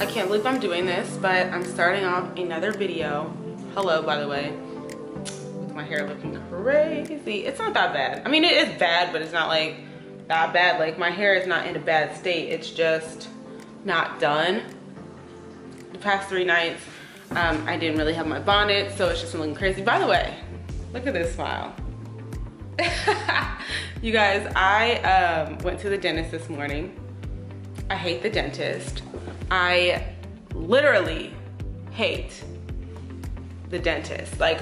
I can't believe I'm doing this, but I'm starting off another video. Hello, by the way. With my hair looking crazy. It's not that bad. I mean, it is bad, but it's not like that bad. Like my hair is not in a bad state. It's just not done. The past three nights, um, I didn't really have my bonnet, so it's just looking crazy. By the way, look at this smile. you guys, I um, went to the dentist this morning. I hate the dentist. I literally hate the dentist. Like,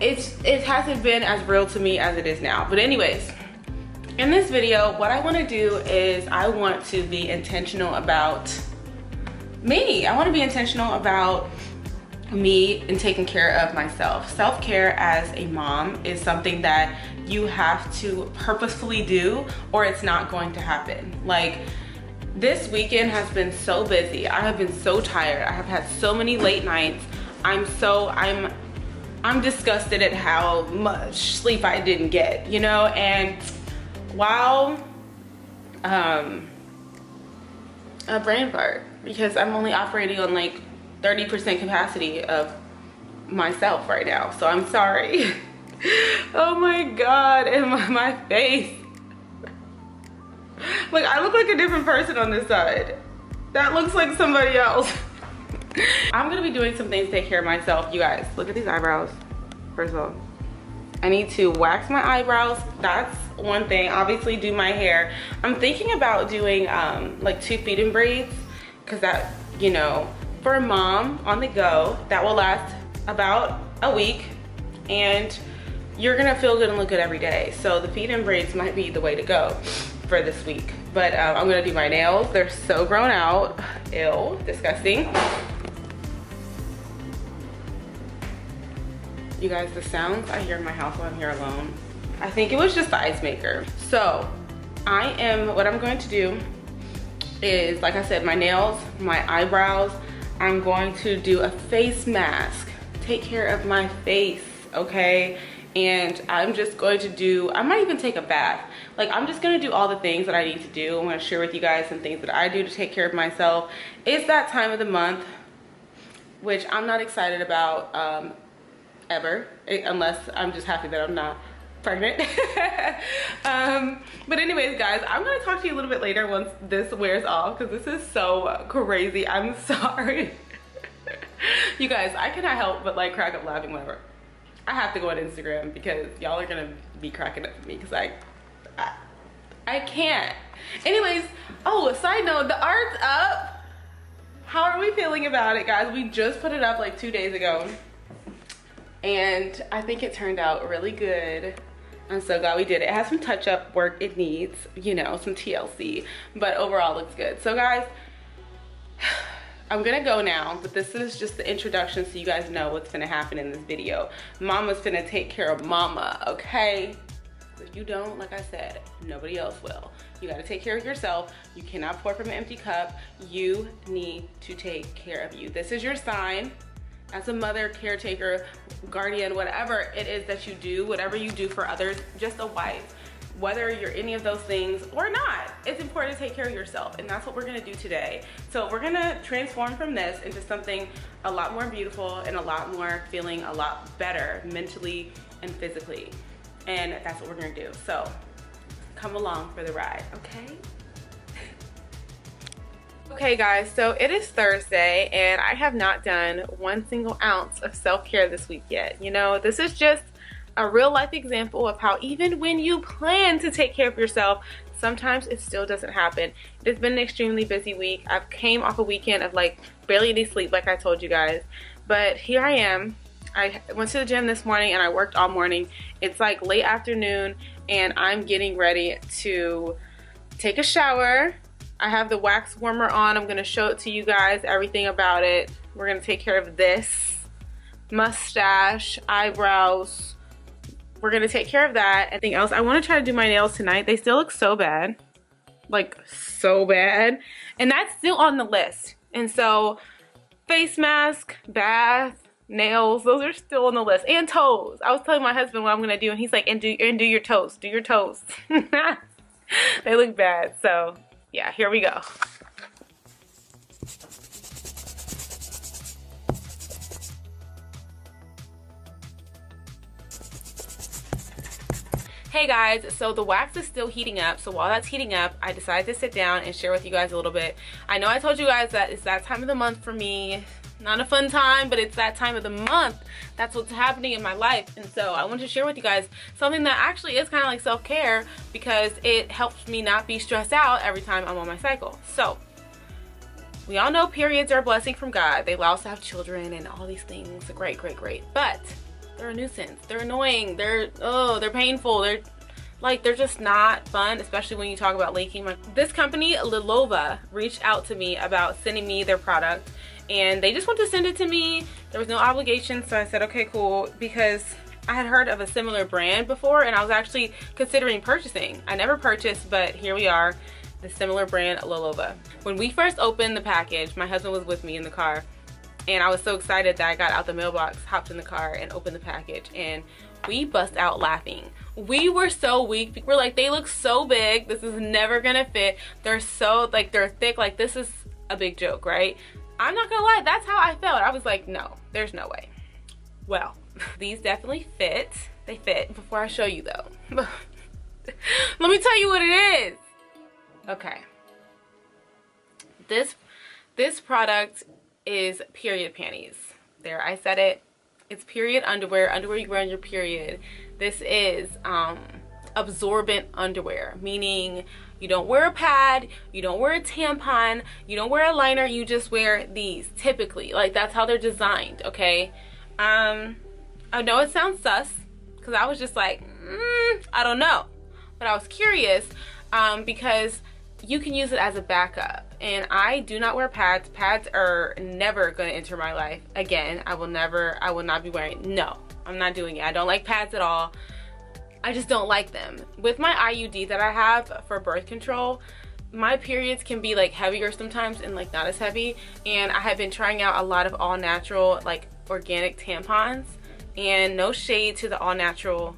it's it hasn't been as real to me as it is now. But anyways, in this video, what I wanna do is I want to be intentional about me. I wanna be intentional about me and taking care of myself. Self-care as a mom is something that you have to purposefully do or it's not going to happen. Like this weekend has been so busy. I have been so tired. I have had so many late nights. I'm so, I'm, I'm disgusted at how much sleep I didn't get, you know? And while, um, a brain fart because I'm only operating on like 30% capacity of myself right now. So I'm sorry. oh my God, and my, my face. Like I look like a different person on this side. That looks like somebody else. I'm gonna be doing some things to take care of myself. You guys, look at these eyebrows. First of all, I need to wax my eyebrows. That's one thing. Obviously do my hair. I'm thinking about doing um, like two feed-in braids because that, you know, for a mom on the go, that will last about a week and you're gonna feel good and look good every day. So the feed-in braids might be the way to go for this week. But um, I'm gonna do my nails. They're so grown out. Ew, disgusting. You guys, the sounds I hear in my house when I'm here alone, I think it was just the ice maker. So I am, what I'm going to do is, like I said, my nails, my eyebrows, I'm going to do a face mask. Take care of my face, okay? And I'm just going to do, I might even take a bath. Like I'm just gonna do all the things that I need to do. I'm gonna share with you guys some things that I do to take care of myself. It's that time of the month, which I'm not excited about um, ever, unless I'm just happy that I'm not pregnant. um, but anyways, guys, I'm gonna talk to you a little bit later once this wears off because this is so crazy. I'm sorry. you guys, I cannot help but like crack up laughing whenever. I have to go on Instagram because y'all are gonna be cracking up at me because I, I, I can't. Anyways, oh, side note, the art's up. How are we feeling about it, guys? We just put it up like two days ago. And I think it turned out really good. I'm so glad we did it. It has some touch-up work it needs, you know, some TLC, but overall looks good. So guys, I'm gonna go now, but this is just the introduction so you guys know what's gonna happen in this video. Mama's gonna take care of mama, okay? If you don't, like I said, nobody else will. You gotta take care of yourself. You cannot pour from an empty cup. You need to take care of you. This is your sign as a mother, caretaker, guardian, whatever it is that you do, whatever you do for others, just a wife, whether you're any of those things or not, it's important to take care of yourself. And that's what we're gonna do today. So we're gonna transform from this into something a lot more beautiful and a lot more feeling a lot better mentally and physically. And that's what we're gonna do. So come along for the ride, okay? Okay guys, so it is Thursday and I have not done one single ounce of self-care this week yet. You know, this is just a real life example of how even when you plan to take care of yourself, sometimes it still doesn't happen. It has been an extremely busy week. I've came off a weekend of like barely any sleep like I told you guys. But here I am. I went to the gym this morning and I worked all morning. It's like late afternoon and I'm getting ready to take a shower. I have the wax warmer on. I'm gonna show it to you guys, everything about it. We're gonna take care of this. Mustache, eyebrows, we're gonna take care of that. Anything else? I wanna try to do my nails tonight. They still look so bad. Like, so bad. And that's still on the list. And so, face mask, bath, nails, those are still on the list. And toes. I was telling my husband what I'm gonna do, and he's like, and do, and do your toes. Do your toes. they look bad. So, yeah, here we go. Hey guys, so the wax is still heating up. So while that's heating up, I decided to sit down and share with you guys a little bit. I know I told you guys that it's that time of the month for me. Not a fun time, but it's that time of the month. That's what's happening in my life. And so I want to share with you guys something that actually is kind of like self-care because it helps me not be stressed out every time I'm on my cycle. So we all know periods are a blessing from God. They allow us to have children and all these things. Great, great, great. But they're a nuisance. They're annoying. They're, oh, they're painful. They're like, they're just not fun, especially when you talk about leaking. This company, Lilova, reached out to me about sending me their product and they just want to send it to me. There was no obligation, so I said, okay, cool, because I had heard of a similar brand before and I was actually considering purchasing. I never purchased, but here we are, the similar brand, Lilova. When we first opened the package, my husband was with me in the car and I was so excited that I got out the mailbox, hopped in the car and opened the package and we bust out laughing. We were so weak. We're like, they look so big. This is never gonna fit. They're so, like, they're thick. Like, this is a big joke, right? I'm not gonna lie, that's how I felt. I was like, no, there's no way. Well, these definitely fit. They fit before I show you though. Let me tell you what it is. Okay. This this product is period panties. There, I said it. It's period underwear, underwear you wear on your period. This is um, absorbent underwear, meaning you don't wear a pad, you don't wear a tampon, you don't wear a liner, you just wear these typically. Like that's how they're designed, okay? Um, I know it sounds sus because I was just like, mm, I don't know. But I was curious um, because you can use it as a backup. And I do not wear pads. Pads are never going to enter my life again. I will never, I will not be wearing, no, I'm not doing it. I don't like pads at all. I just don't like them. With my IUD that I have for birth control, my periods can be like heavier sometimes and like not as heavy. And I have been trying out a lot of all natural like organic tampons and no shade to the all natural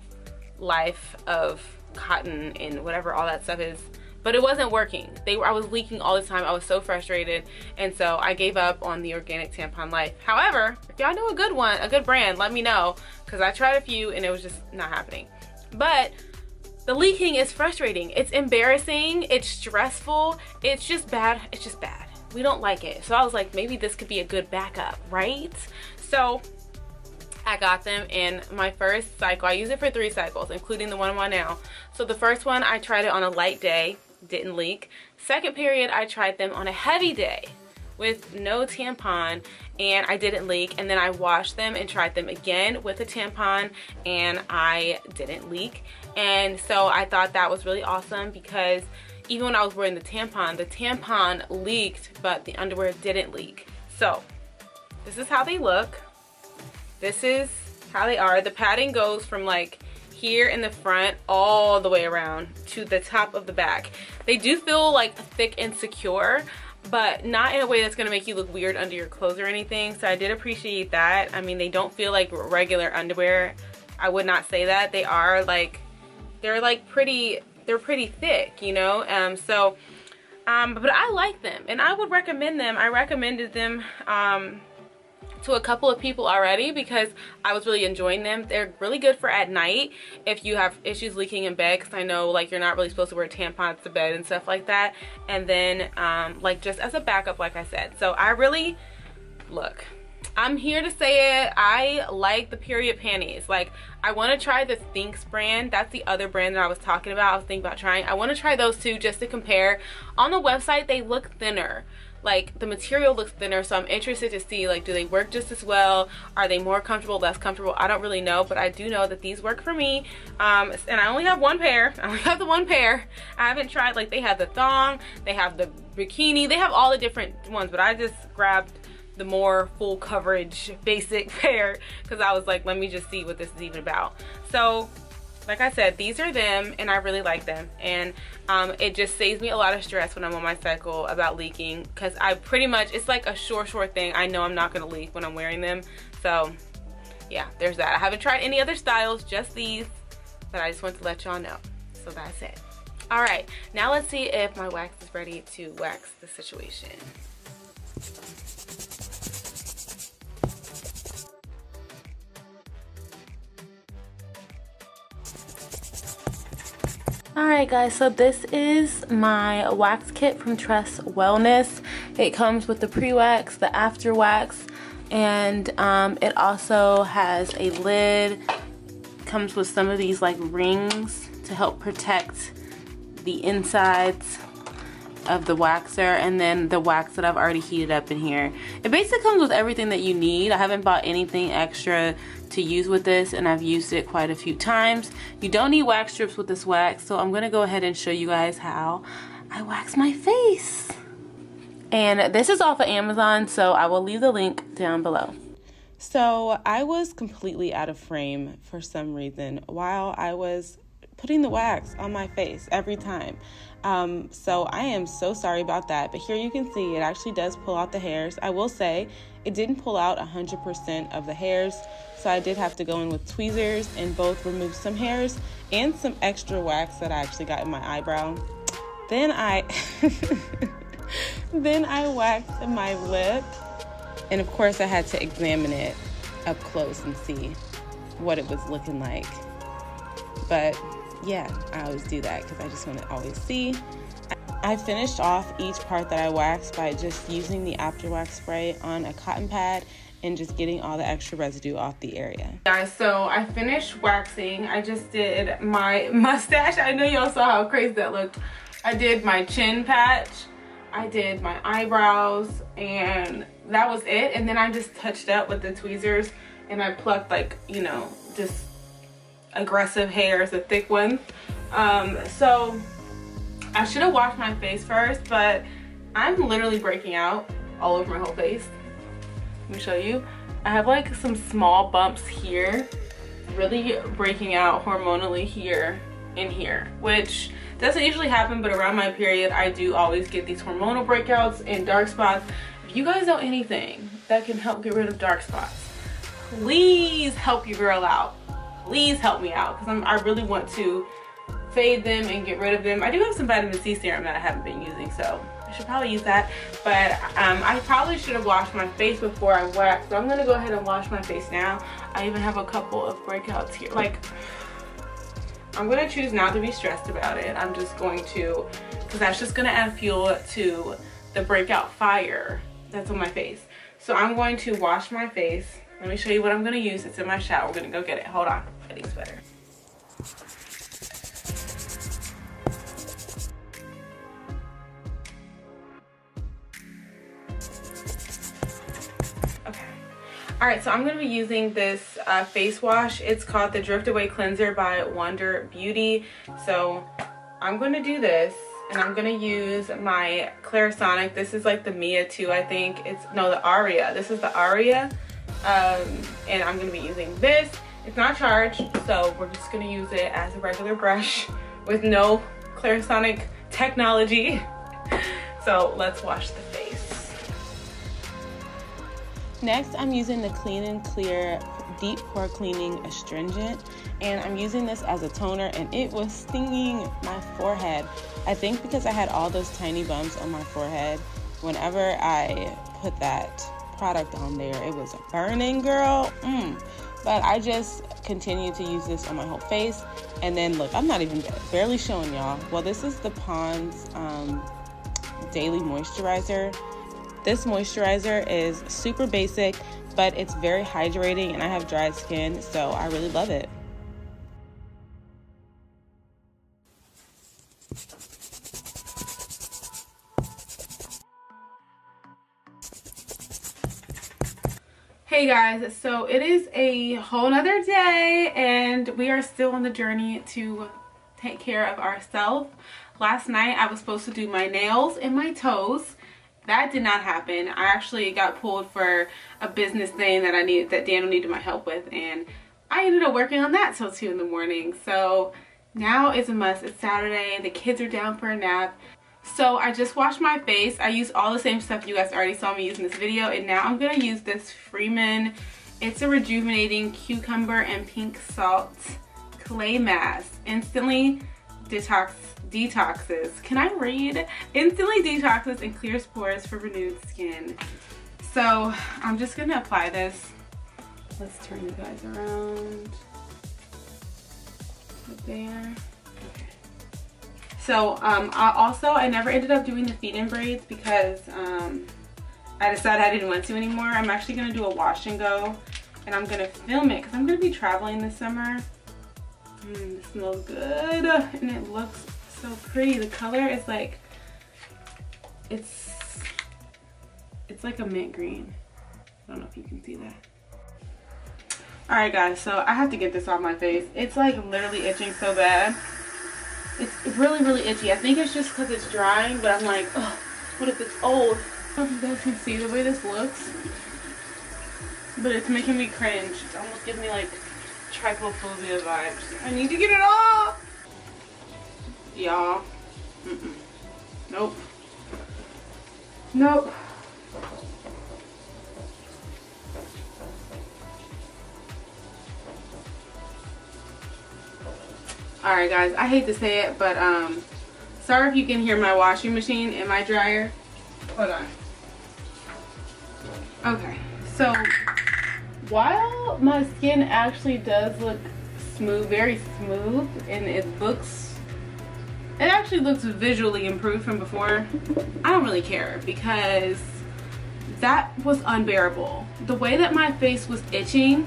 life of cotton and whatever all that stuff is but it wasn't working they were i was leaking all the time i was so frustrated and so i gave up on the organic tampon life however if y'all know a good one a good brand let me know because i tried a few and it was just not happening but the leaking is frustrating. It's embarrassing. It's stressful. It's just bad. It's just bad. We don't like it. So I was like, maybe this could be a good backup, right? So I got them in my first cycle. I use it for three cycles, including the one I'm on now. So the first one, I tried it on a light day, didn't leak. Second period, I tried them on a heavy day with no tampon and I didn't leak. And then I washed them and tried them again with a tampon and I didn't leak. And so I thought that was really awesome because even when I was wearing the tampon the tampon leaked but the underwear didn't leak. So this is how they look. This is how they are. The padding goes from like here in the front all the way around to the top of the back they do feel like thick and secure but not in a way that's gonna make you look weird under your clothes or anything. So I did appreciate that. I mean, they don't feel like regular underwear. I would not say that. They are like, they're like pretty, they're pretty thick, you know? Um, so, um, but I like them and I would recommend them. I recommended them, um, to a couple of people already because I was really enjoying them. They're really good for at night if you have issues leaking in bed because I know like you're not really supposed to wear tampons to bed and stuff like that. And then um, like just as a backup like I said. So I really, look, I'm here to say it. I like the period panties. Like, I want to try the Thinx brand. That's the other brand that I was talking about. I was thinking about trying. I want to try those two just to compare. On the website, they look thinner like the material looks thinner so i'm interested to see like do they work just as well? Are they more comfortable less comfortable? I don't really know but i do know that these work for me. Um, and i only have one pair. I only have the one pair. I haven't tried like they have the thong they have the bikini they have all the different ones but i just grabbed the more full coverage basic pair because i was like let me just see what this is even about. So like I said, these are them and I really like them. And um, it just saves me a lot of stress when I'm on my cycle about leaking because I pretty much, it's like a sure, sure thing. I know I'm not going to leak when I'm wearing them. So yeah, there's that. I haven't tried any other styles, just these, but I just want to let y'all know. So that's it. All right, now let's see if my wax is ready to wax the situation. Alright guys, so this is my wax kit from Tress Wellness. It comes with the pre-wax, the after wax, and um, it also has a lid. Comes with some of these like rings to help protect the insides of the waxer and then the wax that I've already heated up in here. It basically comes with everything that you need. I haven't bought anything extra to use with this and I've used it quite a few times. You don't need wax strips with this wax so I'm gonna go ahead and show you guys how I wax my face. And this is off of Amazon so I will leave the link down below. So I was completely out of frame for some reason while I was putting the wax on my face every time. Um, so I am so sorry about that. But here you can see it actually does pull out the hairs. I will say it didn't pull out 100% of the hairs. So I did have to go in with tweezers and both remove some hairs and some extra wax that I actually got in my eyebrow. Then I then I waxed my lip and of course I had to examine it up close and see what it was looking like. But yeah, I always do that because I just want to always see. I finished off each part that I waxed by just using the after wax spray on a cotton pad and just getting all the extra residue off the area. Guys, so I finished waxing. I just did my mustache. I know y'all saw how crazy that looked. I did my chin patch. I did my eyebrows and that was it. And then I just touched up with the tweezers and I plucked like, you know, just aggressive hairs, the thick ones. Um, so I should have washed my face first, but I'm literally breaking out all over my whole face. Let me show you. I have like some small bumps here, really breaking out hormonally here in here, which doesn't usually happen, but around my period, I do always get these hormonal breakouts and dark spots. If you guys know anything that can help get rid of dark spots, please help your girl out please help me out because I really want to fade them and get rid of them. I do have some vitamin C serum that I haven't been using, so I should probably use that. But um, I probably should have washed my face before I wax, so I'm gonna go ahead and wash my face now. I even have a couple of breakouts here. Like, I'm gonna choose not to be stressed about it. I'm just going to, because that's just gonna add fuel to the breakout fire that's on my face. So I'm going to wash my face. Let me show you what I'm gonna use. It's in my shower. We're gonna go get it. Hold on better. Okay. All right, so I'm gonna be using this uh, face wash. It's called the Drift Away Cleanser by Wander Beauty. So I'm gonna do this and I'm gonna use my Clarisonic. This is like the Mia 2, I think. It's, no, the Aria. This is the Aria. Um, and I'm gonna be using this it's not charged, so we're just gonna use it as a regular brush with no Clarisonic technology. So let's wash the face. Next, I'm using the Clean and Clear Deep Pore Cleaning Astringent, and I'm using this as a toner, and it was stinging my forehead. I think because I had all those tiny bumps on my forehead, whenever I put that product on there, it was burning, girl. Mm. But I just continue to use this on my whole face. And then look, I'm not even barely showing y'all. Well, this is the Pond's um, Daily Moisturizer. This moisturizer is super basic, but it's very hydrating and I have dry skin, so I really love it. Hey guys, so it is a whole nother day and we are still on the journey to take care of ourselves. Last night I was supposed to do my nails and my toes. That did not happen. I actually got pulled for a business thing that I needed that Daniel needed my help with and I ended up working on that till 2 in the morning. So now it's a must. It's Saturday. The kids are down for a nap. So I just washed my face. I used all the same stuff you guys already saw me use in this video. And now I'm going to use this Freeman. It's a rejuvenating cucumber and pink salt clay mask. Instantly detox detoxes. Can I read? Instantly detoxes and clears pores for renewed skin. So I'm just going to apply this. Let's turn you guys around. Right there. So um, I also, I never ended up doing the feed-in braids because um, I decided I didn't want to anymore. I'm actually going to do a wash and go and I'm going to film it because I'm going to be traveling this summer. Mm, it smells good and it looks so pretty. The color is like, it's, it's like a mint green. I don't know if you can see that. Alright guys, so I have to get this off my face. It's like literally itching so bad. It's really, really itchy. I think it's just because it's drying, but I'm like, oh, what if it's old? I don't know if you guys can see the way this looks. But it's making me cringe. It almost gives me like trypophobia vibes. I need to get it off! Y'all. Mm -mm. Nope. Nope. All right guys i hate to say it but um sorry if you can hear my washing machine and my dryer. Hold on. Okay so while my skin actually does look smooth very smooth and it looks it actually looks visually improved from before i don't really care because that was unbearable. The way that my face was itching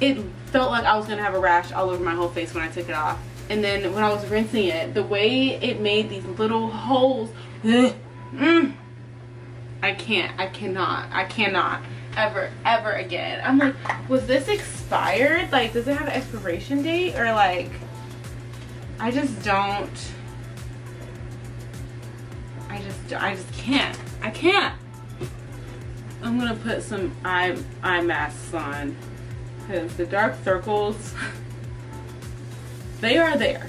it felt like I was gonna have a rash all over my whole face when I took it off. And then when I was rinsing it, the way it made these little holes, ugh, mm, I can't, I cannot, I cannot ever, ever again. I'm like, was this expired? Like, does it have an expiration date? Or like, I just don't, I just, I just can't. I can't. I'm gonna put some eye, eye masks on because the dark circles, they are there.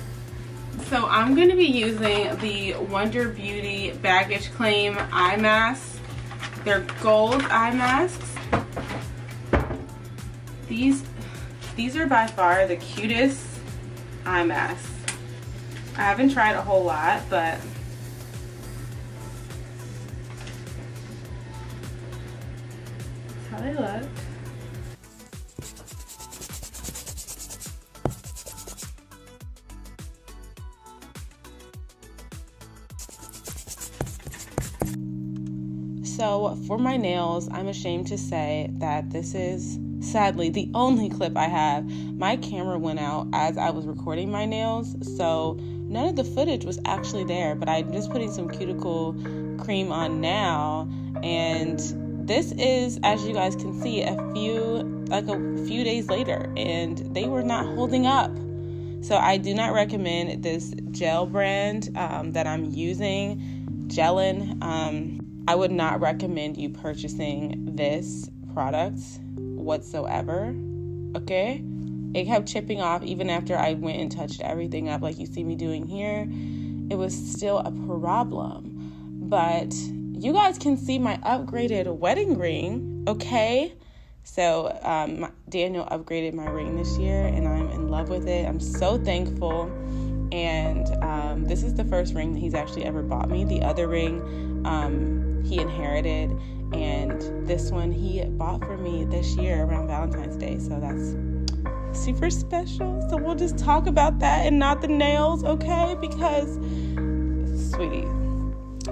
So I'm going to be using the Wander Beauty Baggage Claim Eye Masks. They're gold eye masks. These, these are by far the cutest eye masks. I haven't tried a whole lot, but that's how they look. So for my nails, I'm ashamed to say that this is sadly the only clip I have. My camera went out as I was recording my nails, so none of the footage was actually there, but I'm just putting some cuticle cream on now. And this is as you guys can see a few like a few days later and they were not holding up. So i do not recommend this gel brand um, that i'm using gelin um, I would not recommend you purchasing this product whatsoever. Okay? It kept chipping off even after I went and touched everything up, like you see me doing here. It was still a problem. But you guys can see my upgraded wedding ring, okay? So, um, Daniel upgraded my ring this year, and I'm in love with it. I'm so thankful. And um, this is the first ring that he's actually ever bought me. The other ring, um, he inherited, and this one he bought for me this year around Valentine's Day. So that's super special. So we'll just talk about that and not the nails, okay? Because, sweetie,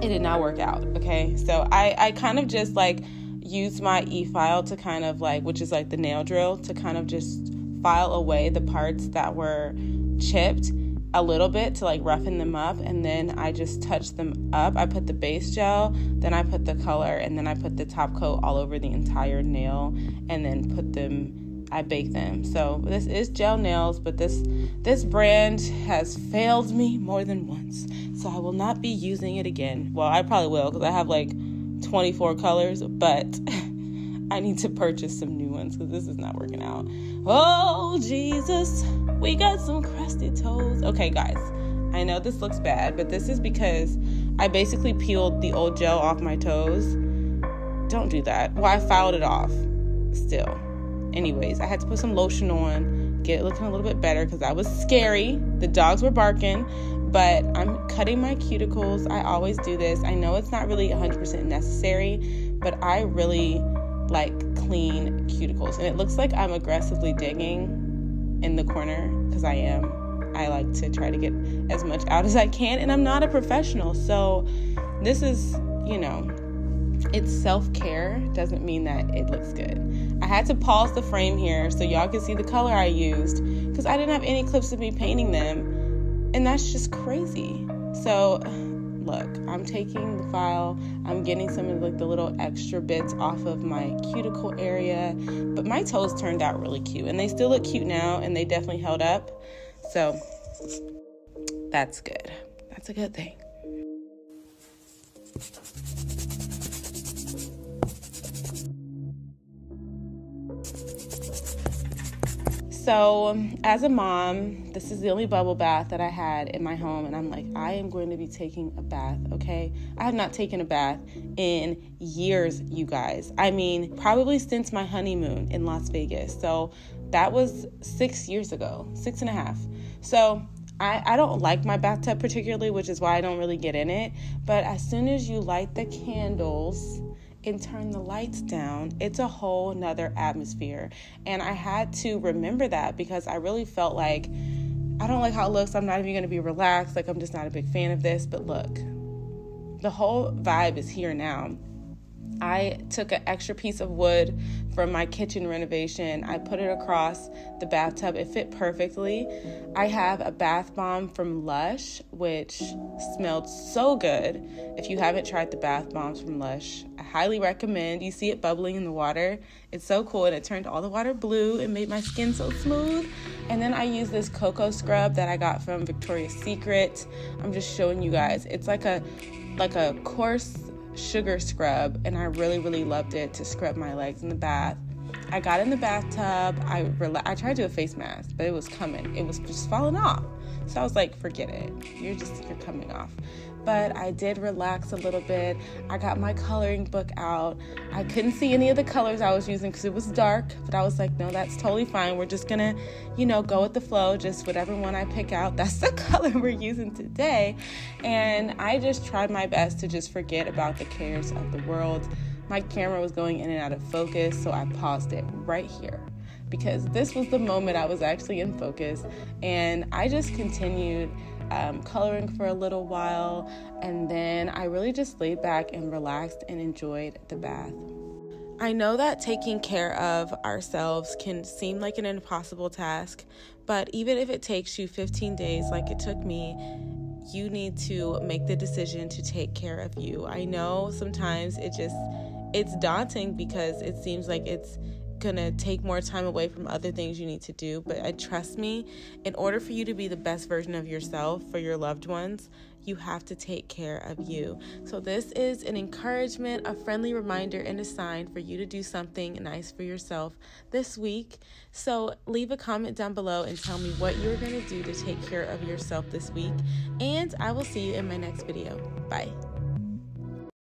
it did not work out, okay? So I, I kind of just like used my e file to kind of like, which is like the nail drill, to kind of just file away the parts that were chipped a little bit to like roughen them up and then I just touch them up. I put the base gel, then I put the color and then I put the top coat all over the entire nail and then put them I bake them. So this is gel nails, but this this brand has failed me more than once. So I will not be using it again. Well, I probably will cuz I have like 24 colors, but I need to purchase some new ones because this is not working out. Oh, Jesus, we got some crusty toes. Okay, guys, I know this looks bad, but this is because I basically peeled the old gel off my toes. Don't do that. Well, I filed it off still. Anyways, I had to put some lotion on, get looking a little bit better because that was scary. The dogs were barking, but I'm cutting my cuticles. I always do this. I know it's not really 100% necessary, but I really like clean cuticles. And it looks like I'm aggressively digging in the corner because I am. I like to try to get as much out as I can, and I'm not a professional. So, this is, you know, it's self care, doesn't mean that it looks good. I had to pause the frame here so y'all can see the color I used because I didn't have any clips of me painting them, and that's just crazy. So, look, I'm taking the file, I'm getting some of like the little extra bits off of my cuticle area, but my toes turned out really cute and they still look cute now and they definitely held up. So that's good. That's a good thing. So, as a mom, this is the only bubble bath that I had in my home, and I'm like, I am going to be taking a bath, okay? I have not taken a bath in years, you guys. I mean, probably since my honeymoon in Las Vegas. So, that was six years ago, six and a half. So, I, I don't like my bathtub particularly, which is why I don't really get in it. But as soon as you light the candles, and turn the lights down, it's a whole nother atmosphere. And I had to remember that because I really felt like I don't like how it looks. I'm not even going to be relaxed. Like, I'm just not a big fan of this. But look, the whole vibe is here now. I took an extra piece of wood from my kitchen renovation. I put it across the bathtub. It fit perfectly. I have a bath bomb from Lush, which smelled so good. If you haven't tried the bath bombs from Lush, I highly recommend. You see it bubbling in the water. It's so cool, and it turned all the water blue. It made my skin so smooth. And then I use this cocoa scrub that I got from Victoria's Secret. I'm just showing you guys. It's like a like a coarse sugar scrub, and I really, really loved it to scrub my legs in the bath. I got in the bathtub. I I tried to do a face mask, but it was coming. It was just falling off. So I was like, forget it. You're just you're coming off but I did relax a little bit. I got my coloring book out. I couldn't see any of the colors I was using because it was dark, but I was like, no, that's totally fine. We're just gonna, you know, go with the flow, just whatever one I pick out, that's the color we're using today. And I just tried my best to just forget about the cares of the world. My camera was going in and out of focus, so I paused it right here because this was the moment I was actually in focus. And I just continued um, coloring for a little while, and then I really just laid back and relaxed and enjoyed the bath. I know that taking care of ourselves can seem like an impossible task, but even if it takes you 15 days, like it took me, you need to make the decision to take care of you. I know sometimes it just it's daunting because it seems like it's gonna take more time away from other things you need to do. But I trust me, in order for you to be the best version of yourself for your loved ones, you have to take care of you. So, this is an encouragement, a friendly reminder, and a sign for you to do something nice for yourself this week. So, leave a comment down below and tell me what you're going to do to take care of yourself this week. And I will see you in my next video. Bye.